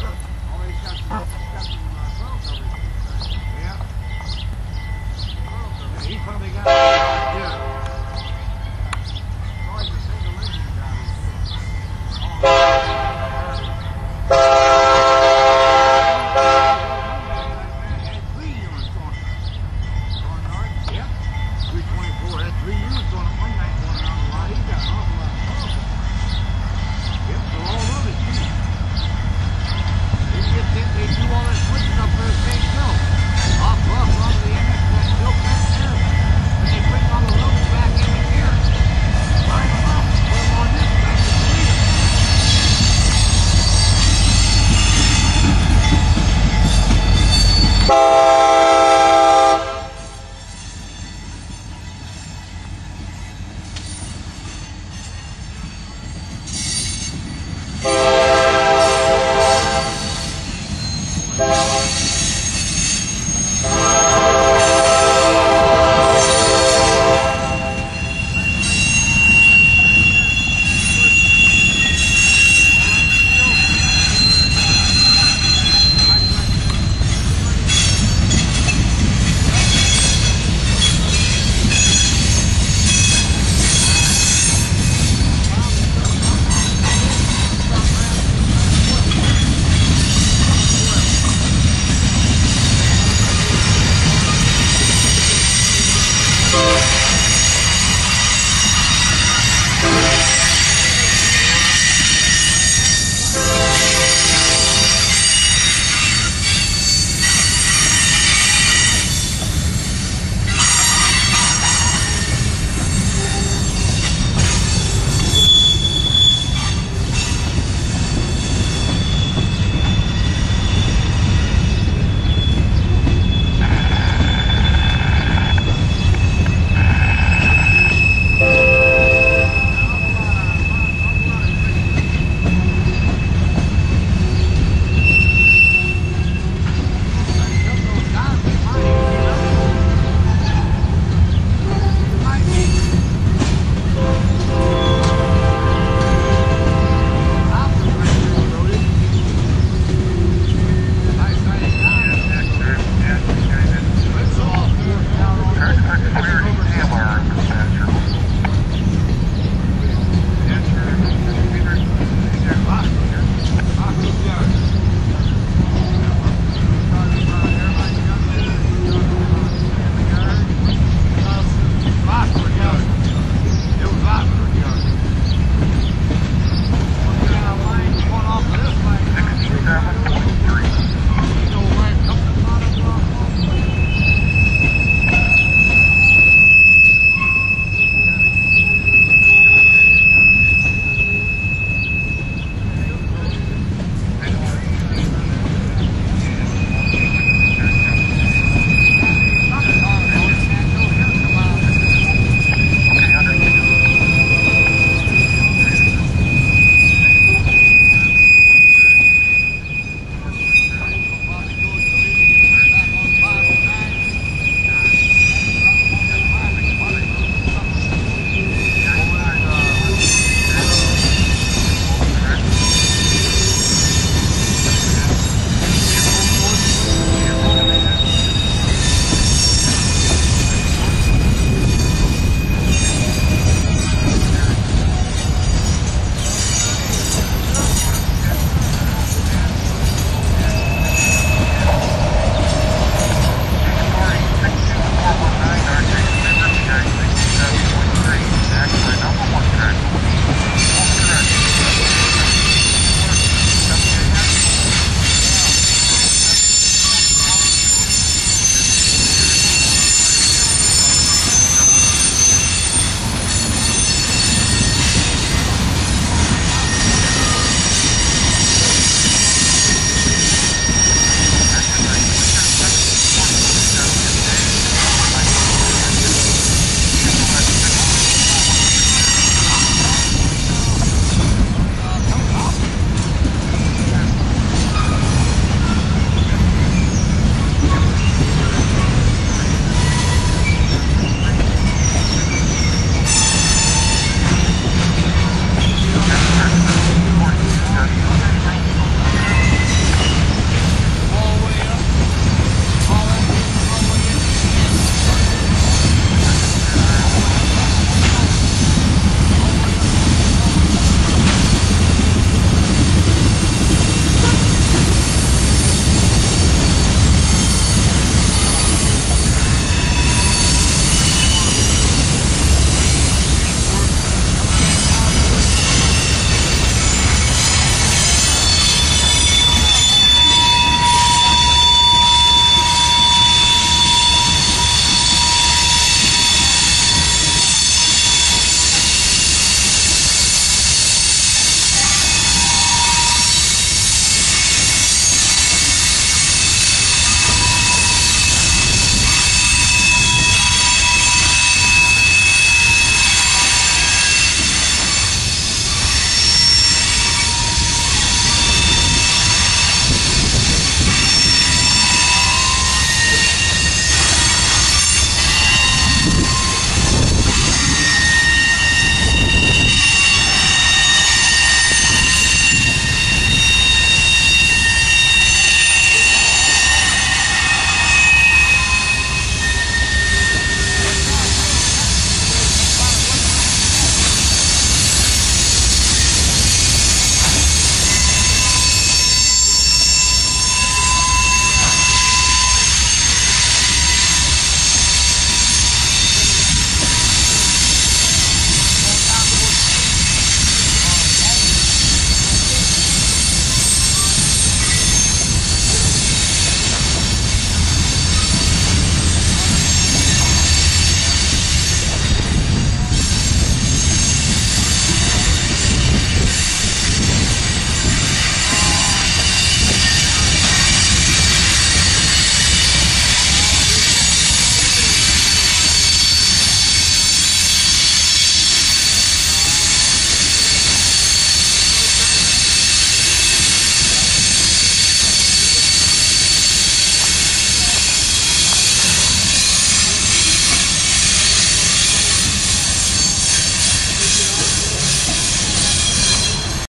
Yeah. He probably got. Yeah.